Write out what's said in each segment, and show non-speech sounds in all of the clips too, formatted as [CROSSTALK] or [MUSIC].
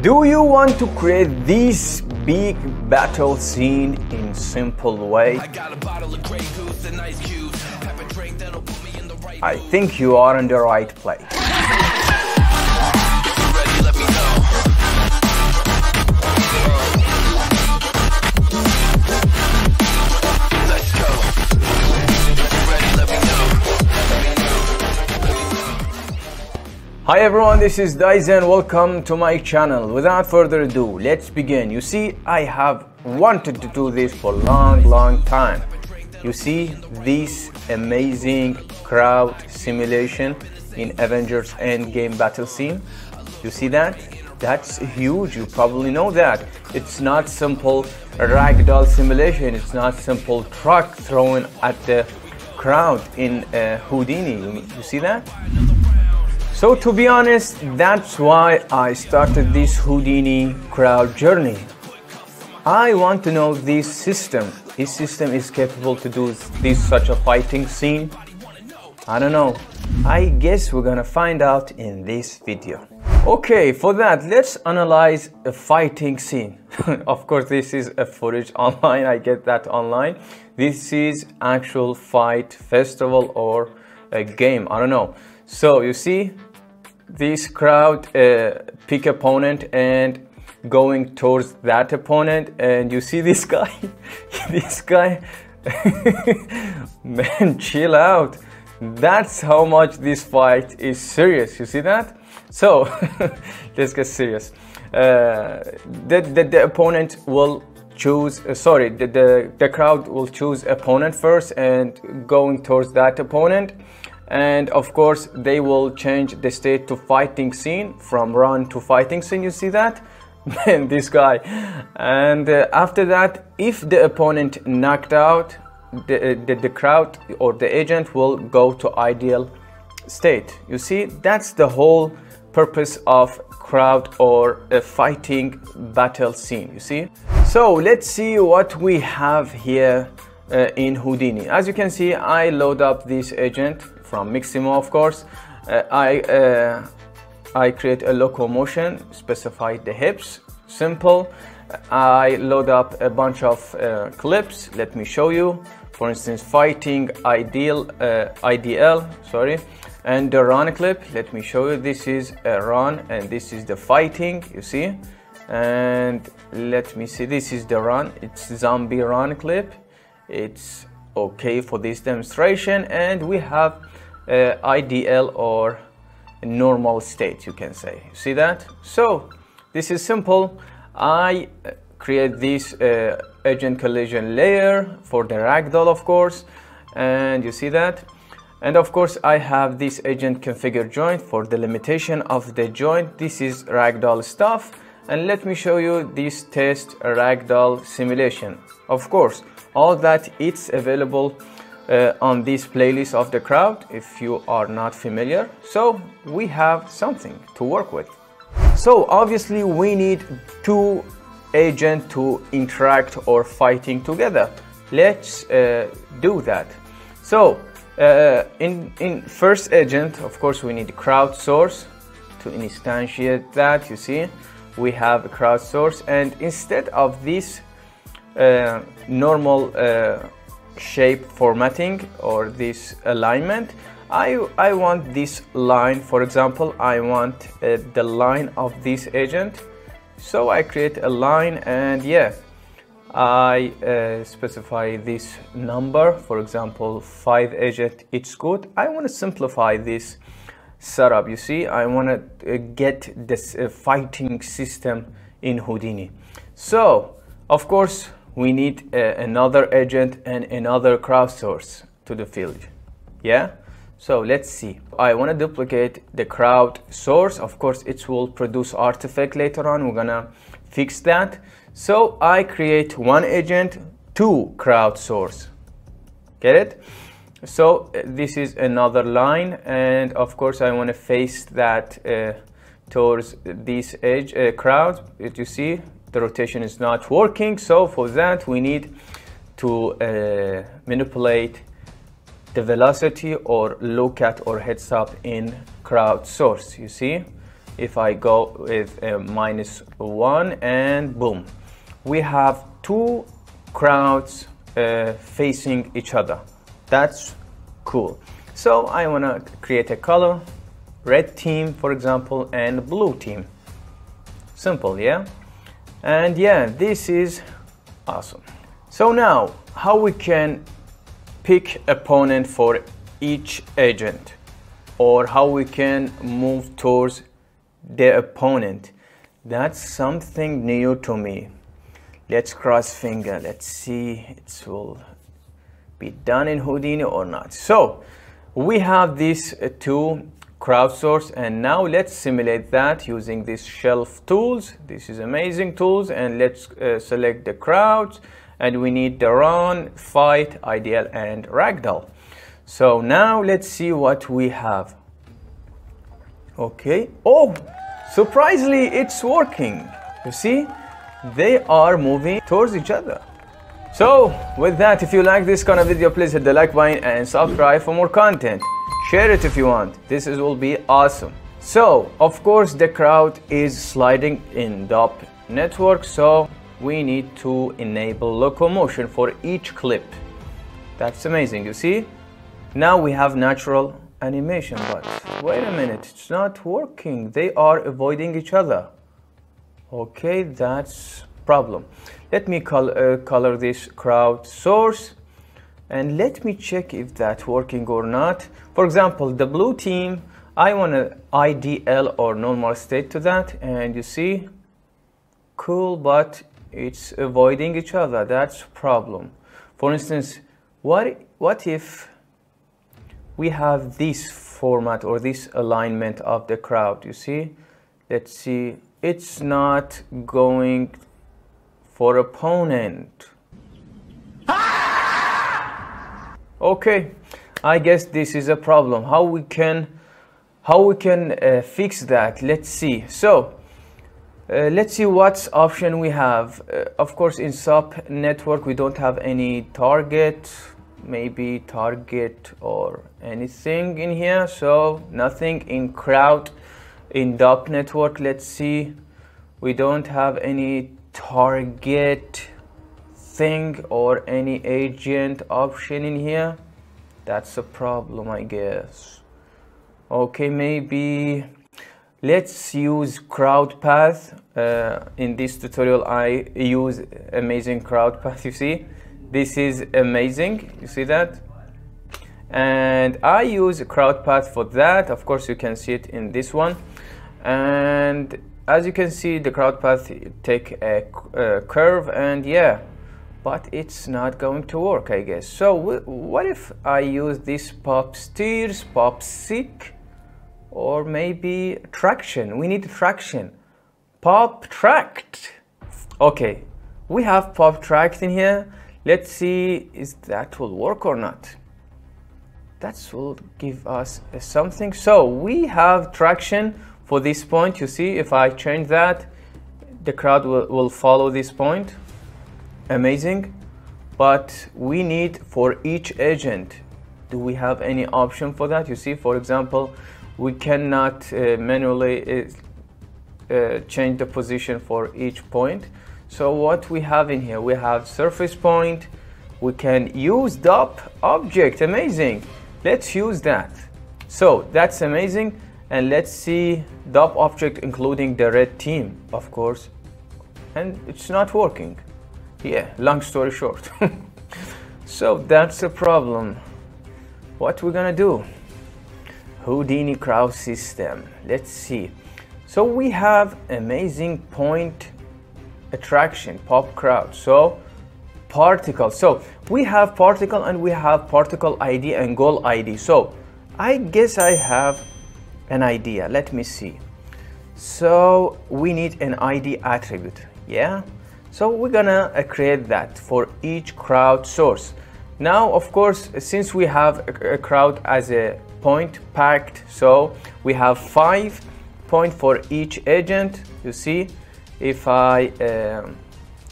Do you want to create this big battle scene in simple way? I think you are in the right place. Hi everyone, this is Dyson. Welcome to my channel. Without further ado, let's begin. You see, I have wanted to do this for long, long time. You see this amazing crowd simulation in Avengers Endgame battle scene? You see that? That's huge, you probably know that. It's not simple ragdoll simulation, it's not simple truck thrown at the crowd in uh, Houdini. You see that? So to be honest, that's why I started this Houdini crowd journey. I want to know this system. This system is capable to do this such a fighting scene. I don't know. I guess we're gonna find out in this video. Okay, for that, let's analyze a fighting scene. [LAUGHS] of course, this is a footage online. I get that online. This is actual fight festival or a game. I don't know. So you see, this crowd uh, pick opponent and going towards that opponent and you see this [LAUGHS] guy [LAUGHS] this guy [LAUGHS] man chill out. That's how much this fight is serious you see that? So let's get serious. Uh, the, the, the opponent will choose uh, sorry the, the the crowd will choose opponent first and going towards that opponent and of course they will change the state to fighting scene from run to fighting scene you see that? [LAUGHS] Man this guy. And uh, after that if the opponent knocked out the, uh, the, the crowd or the agent will go to ideal state. You see that's the whole purpose of crowd or a fighting battle scene you see? So let's see what we have here uh, in Houdini. As you can see I load up this agent from Mixamo of course. Uh, I uh, I create a locomotion specify the hips simple. I load up a bunch of uh, clips let me show you. For instance fighting ideal uh, IDL sorry. And the run clip let me show you. This is a run and this is the fighting you see? And let me see this is the run. It's zombie run clip. It's okay for this demonstration. And we have IDL or normal state you can say. See that? So this is simple. I uh, create this uh, agent collision layer for the ragdoll of course. And you see that? And of course I have this agent configure joint for the limitation of the joint. This is ragdoll stuff. And let me show you this test ragdoll simulation. Of course all that it's available uh, on this playlist of the crowd if you are not familiar. So we have something to work with. So obviously we need two agents to interact or fighting together. Let's uh, do that. So uh, in in first agent of course we need crowd source to instantiate that you see. We have a crowd source and instead of this uh, normal uh, shape formatting or this alignment. I, I want this line for example I want uh, the line of this agent. So I create a line and yeah I uh, specify this number. For example 5 agent it's good. I want to simplify this setup you see. I want to uh, get this uh, fighting system in Houdini. So of course we need uh, another agent and another crowd source to the field. Yeah? So let's see. I want to duplicate the crowd source of course it will produce artifact later on. We're gonna fix that. So i create one agent two crowd source get it? So uh, this is another line and of course i want to face that uh, towards this edge uh, crowd. As you see the rotation is not working so for that we need to uh, manipulate the velocity or look at or heads up in crowd source you see? If I go with a minus one and boom. We have two crowds uh, facing each other. That's cool. So I want to create a color red team for example and blue team. Simple yeah and yeah this is awesome. So now how we can pick opponent for each agent or how we can move towards the opponent. That's something new to me. Let's cross finger. Let's see it will be done in Houdini or not. So we have these two crowdsource and now let's simulate that using these shelf tools. This is amazing tools and let's uh, select the crowds and we need the run fight ideal and ragdoll. So now let's see what we have. Okay. Oh surprisingly it's working. You see they are moving towards each other. So with that if you like this kind of video please hit the like button and subscribe for more content share it if you want. This is, will be awesome. So of course the crowd is sliding in DOP network so we need to enable locomotion for each clip. That's amazing you see? Now we have natural animation but wait a minute it's not working. They are avoiding each other. Okay that's problem. Let me col uh, color this crowd source and let me check if that's working or not. For example the blue team I want an IDL or normal state to that. And you see cool but it's avoiding each other. That's problem. For instance what what if we have this format or this alignment of the crowd? You see let's see. It's not going for opponent okay I guess this is a problem. How we can how we can uh, fix that? Let's see. So uh, let's see what option we have. Uh, of course in sub network we don't have any target. Maybe target or anything in here. So nothing in crowd in DOP network. Let's see. We don't have any target thing or any agent option in here? That's a problem I guess. Okay maybe let's use crowd path uh, in this tutorial I use amazing crowd path [LAUGHS] you see? This is amazing you see that? And I use crowd path for that of course you can see it in this one. And as you can see the crowd path take a, a curve and yeah but it's not going to work I guess so what if I use this pop steers pop seek or maybe traction we need traction pop attract okay we have pop attract in here Let's see if that will work or not. That will give us something. So we have traction for this point. You see, if I change that, the crowd will, will follow this point. Amazing. But we need for each agent, do we have any option for that? You see, for example, we cannot uh, manually uh, uh, change the position for each point. So what we have in here, we have surface point, we can use DOP object, amazing. Let's use that. So that's amazing. And let's see DOP object including the red team, of course. And it's not working. Yeah, long story short. [LAUGHS] so that's the problem. What we're gonna do? Houdini crowd system. Let's see. So we have amazing point attraction, pop crowd. So particle. So we have particle and we have particle ID and goal ID. So I guess I have an idea. Let me see. So we need an ID attribute. Yeah. So we're gonna uh, create that for each crowd source. Now, of course, since we have a, crowd as a point packed, so we have five point for each agent. You see, if I um,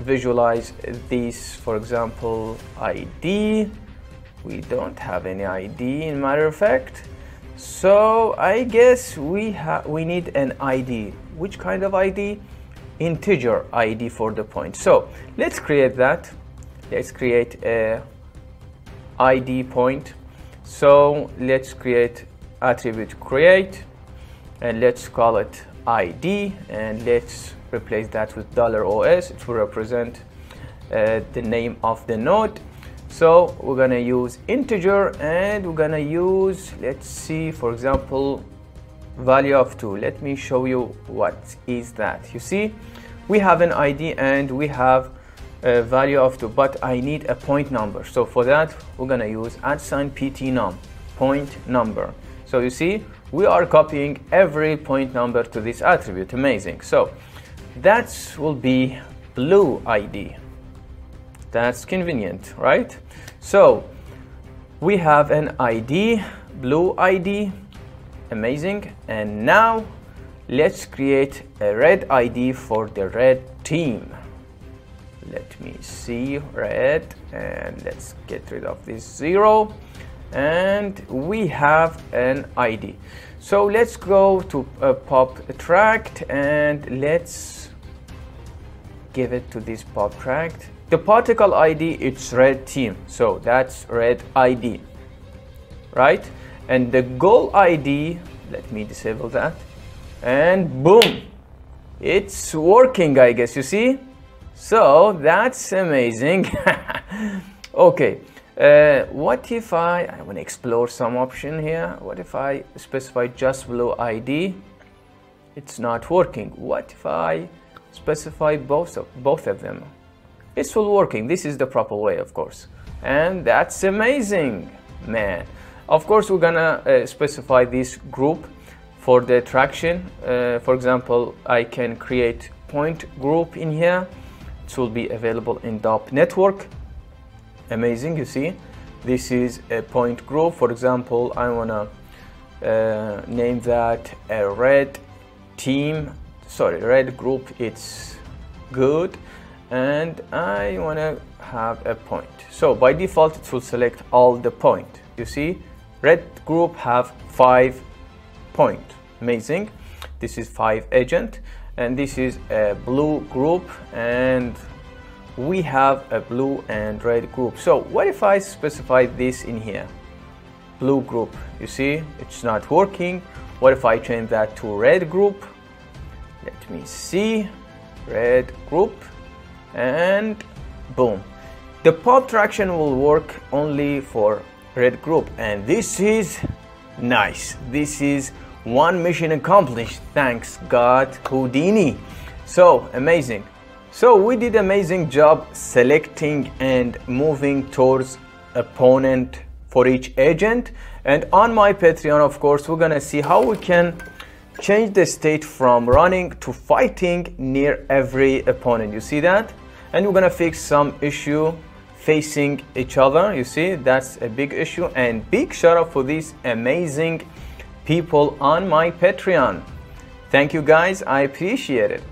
visualize this for example ID we don't have any ID in matter of fact so I guess we we need an ID which kind of ID integer ID for the point. So let's create that. Let's create a ID point. So let's create attribute create and let's call it ID and let's replace that with dollar $OS to represent uh, the name of the node. So we're gonna use integer and we're gonna use let's see for example value of 2 let me show you what is that. You see we have an ID and we have a value of 2 but I need a point number. So for that we're gonna use add sign pt num point number. So you see we are copying every point number to this attribute. Amazing. So that will be blue ID that's convenient right? So we have an ID blue ID amazing. And now let's create a red ID for the red team. Let me see red and let's get rid of this zero. And we have an ID so let's go to a pop attract and let's give it to this pop attract. The particle ID it's red team. So that's red ID right and the goal ID let me disable that. And boom it's working I guess you see? So that's amazing. [LAUGHS] Okay uh, what if I I want to explore some option here. What if I specify just blue ID it's not working. What if I specify both of both of them? It's full working. This is the proper way of course. And that's amazing man of course we're gonna uh, specify this group for the traction uh, for example I can create point group in here. It will be available in DOP network. Amazing you see. This is a point group. For example I wanna uh, name that a red team. Sorry red group it's good. And I want to have a point. So by default it will select all the point. You see red group have five point. Amazing. This is five agent and this is a blue group and we have a blue and red group. So what if I specify this in here? Blue group. You see it's not working. What if I change that to red group? Let me see. Red group and boom the pop traction will work only for red group and this is nice. This is one mission accomplished thanks god houdini. So amazing. So we did amazing job selecting and moving towards opponent for each agent. And on my patreon of course we're gonna see how we can change the state from running to fighting near every opponent. You see that? And we're gonna fix some issue facing each other you see that's a big issue. And big shout out for these amazing people on my patreon. Thank you guys i appreciate it.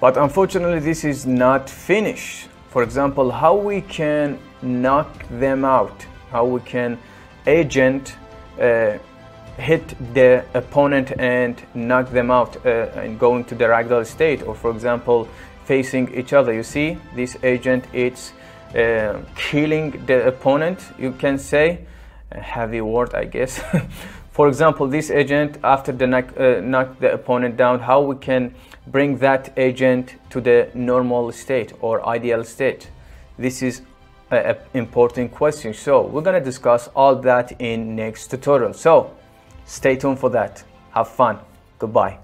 But unfortunately this is not finished. For example how we can knock them out how we can agent uh, hit the opponent and knock them out uh, and go into the ragdoll state. Or for example facing each other. You see, this agent is uh, killing the opponent, you can say. A heavy word, I guess. [LAUGHS] For example, this agent, after the knock, uh, knock the opponent down, how we can bring that agent to the normal state or ideal state? This is an important question. So we're gonna discuss all that in next tutorial. So stay tuned for that. Have fun. Goodbye.